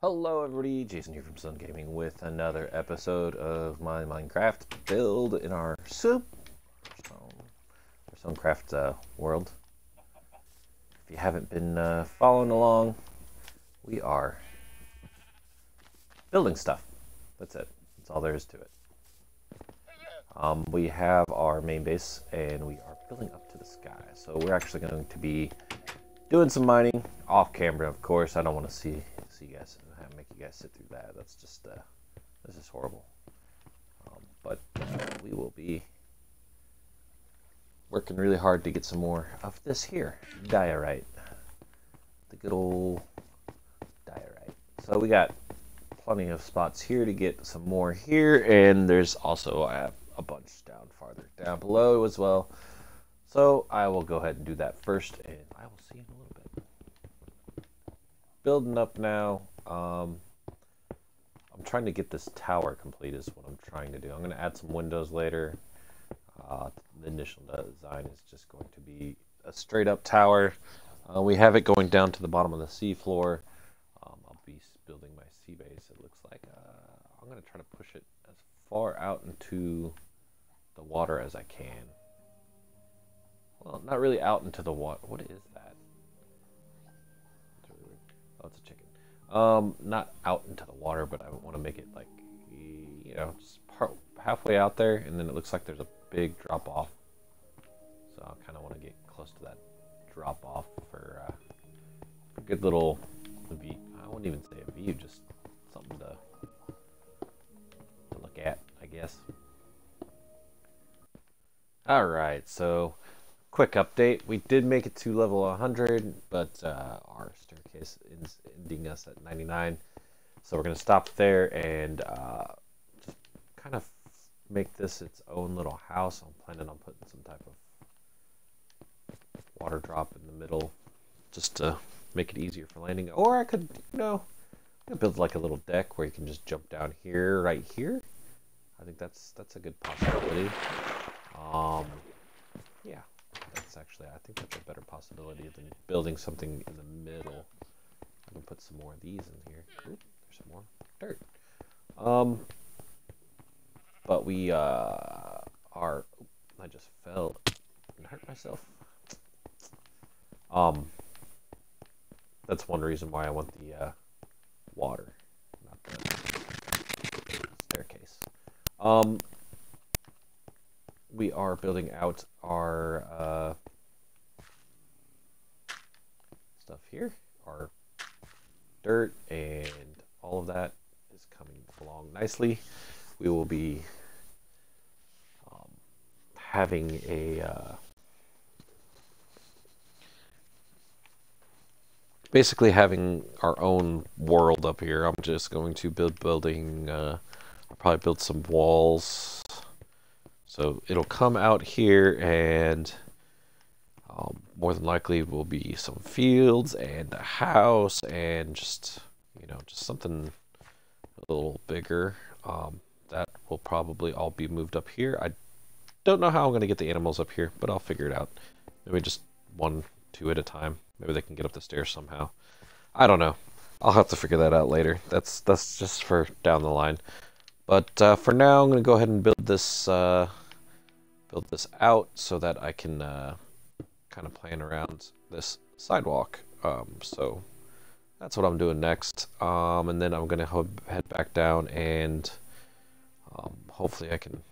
Hello everybody, Jason here from Sone Gaming with another episode of my Minecraft build in our soup our SoneCraft uh, world. If you haven't been uh, following along, we are building stuff. That's it. That's all there is to it. Um, we have our main base and we are building up to the sky. So we're actually going to be doing some mining off camera, of course. I don't want to see see you guys you guys sit through that. That's just uh, this is horrible. Um, but uh, we will be working really hard to get some more of this here diorite, the good old diorite. So we got plenty of spots here to get some more here, and there's also I have a bunch down farther down below as well. So I will go ahead and do that first, and I will see you in a little bit. Building up now. Um, I'm trying to get this tower complete is what I'm trying to do. I'm going to add some windows later. Uh, the initial design is just going to be a straight up tower. Uh, we have it going down to the bottom of the sea floor. Um, I'll be building my sea base, it looks like. Uh, I'm going to try to push it as far out into the water as I can. Well, not really out into the water. What is that? Um, not out into the water, but I want to make it like, you know, just part, halfway out there, and then it looks like there's a big drop off. So I kind of want to get close to that drop off for, uh, a good little view. I wouldn't even say a view, just something to to look at, I guess. All right, so quick update. We did make it to level 100, but uh, our staircase is ending us at 99. So we're going to stop there and uh, just kind of make this its own little house. I'm planning on putting some type of water drop in the middle just to make it easier for landing. Or I could, you know, build like a little deck where you can just jump down here, right here. I think that's that's a good possibility. Um, yeah, actually, I think that's a better possibility than building something in the middle. I can put some more of these in here. There's some more dirt. Um, but we uh, are, I just fell and hurt myself. Um, that's one reason why I want the uh, water, not the staircase. Um, we are building out our uh, stuff here, our dirt, and all of that is coming along nicely. We will be um, having a uh, basically having our own world up here. I'm just going to build building. Uh, I'll probably build some walls so it'll come out here and more than likely will be some fields and a house and just, you know, just something a little bigger. Um, that will probably all be moved up here. I don't know how I'm going to get the animals up here, but I'll figure it out. Maybe just one, two at a time. Maybe they can get up the stairs somehow. I don't know. I'll have to figure that out later. That's that's just for down the line. But uh, for now, I'm going to go ahead and build this uh, build this out so that I can uh, kind of playing around this sidewalk. Um, so that's what I'm doing next. Um, and then I'm going to head back down and um, hopefully I can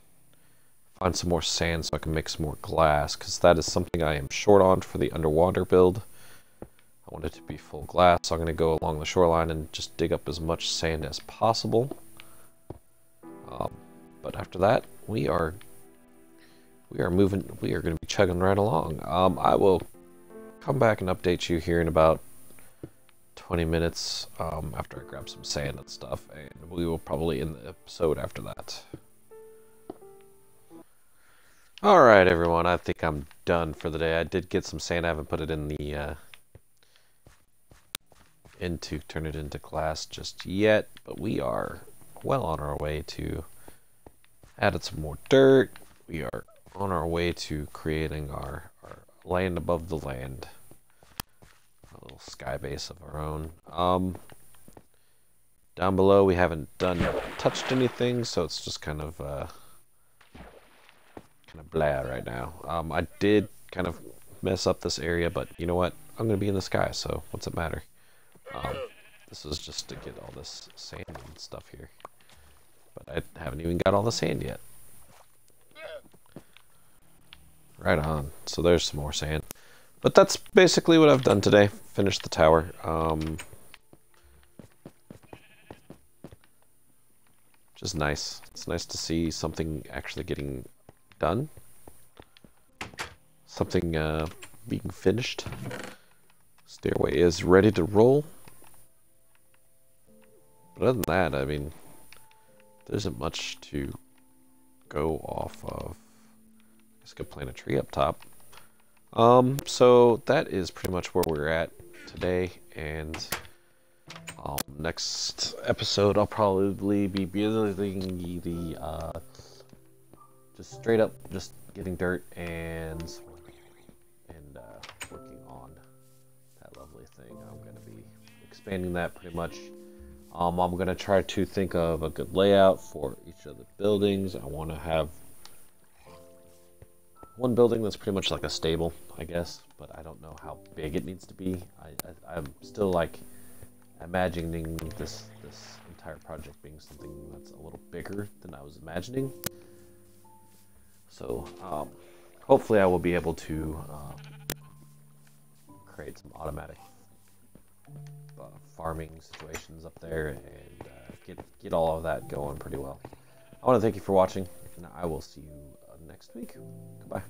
find some more sand so I can make some more glass because that is something I am short on for the underwater build. I want it to be full glass, so I'm going to go along the shoreline and just dig up as much sand as possible. Um, but after that, we are we are moving, we are going to be chugging right along. Um, I will come back and update you here in about 20 minutes um, after I grab some sand and stuff, and we will probably end the episode after that. Alright everyone, I think I'm done for the day. I did get some sand, I haven't put it in the, uh, into, turn it into glass just yet, but we are well on our way to added some more dirt. We are on our way to creating our, our land above the land. A little sky base of our own. Um, Down below, we haven't done touched anything, so it's just kind of uh, kind of blah right now. Um, I did kind of mess up this area, but you know what? I'm gonna be in the sky, so what's it matter? Um, this is just to get all this sand and stuff here, but I haven't even got all the sand yet. Right on. So there's some more sand. But that's basically what I've done today. Finished the tower. Um, just nice. It's nice to see something actually getting done. Something uh, being finished. Stairway is ready to roll. But other than that, I mean, there isn't much to go off of. I could plant a tree up top. Um, so that is pretty much where we're at today, and um, next episode I'll probably be building the, uh, just straight up, just getting dirt and, and, uh, working on that lovely thing. I'm going to be expanding that pretty much. Um, I'm going to try to think of a good layout for each of the buildings. I want to have one building that's pretty much like a stable, I guess, but I don't know how big it needs to be. I, I, am still like imagining this this entire project being something that's a little bigger than I was imagining. So um, hopefully I will be able to uh, create some automatic uh, farming situations up there and uh, get get all of that going pretty well. I want to thank you for watching, and I will see you uh, next week. Goodbye.